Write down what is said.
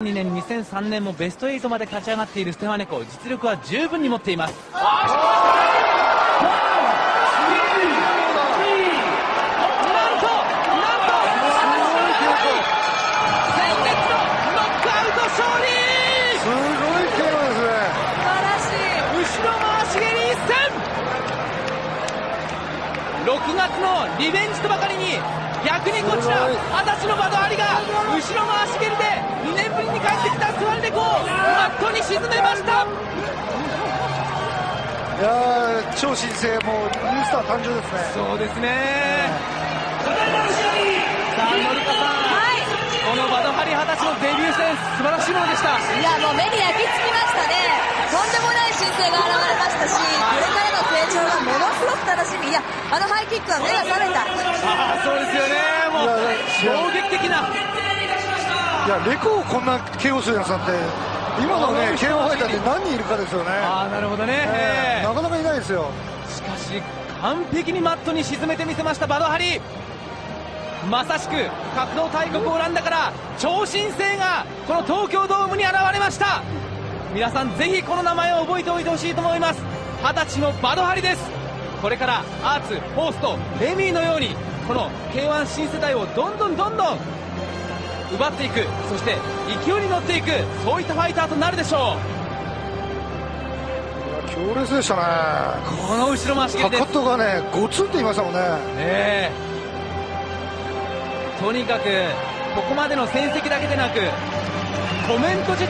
2年、2003年もベスト8まで勝ち上がっているステファネコ。実力は十分に持っています。なんとなんと鮮烈のノックアウト勝利すごい KO ですね素晴らしい後ろ回し蹴り一戦6月のリベンジとばかりに逆にこちら二十歳のバドアリが後ろ回し蹴りで2年ぶりに帰ってきたスワンレコをマットに沈めました。いやー超新星もうニュースター誕生ですね。そうですね。さあのりこさん、はいこのバドハリ二十歳のデビュー戦素晴らしいものでした。いやもう目に焼き付きましたね。とんでもない新星が現れましたしこれからの成長がものすごく楽しみいやあのハイキックは目が覚めた。ああそうですよね。もう衝撃的な。いやレコをこんな KO するやつなんて今のね KO ファイターって何人いるかですよね、ああなるほどね、えーなかなかいないですよ。しかし完璧にマットに沈めてみせましたバドハリ。まさしく格闘大国オランダから超新星がこの東京ドームに現れました。皆さんぜひこの名前を覚えておいてほしいと思います。二十歳のバドハリです。これからアーツ、ホースト、レミーのようにこの K1 新世代をどんどんどんどん奪っていく。そして勢いに乗っていく。そういったファイターとなるでしょう。強烈でしたね。この後ろ回し蹴りで。すかかとがねゴツンって言いましたもんね。ええ。とにかくここまでの戦績だけでなくコメント自体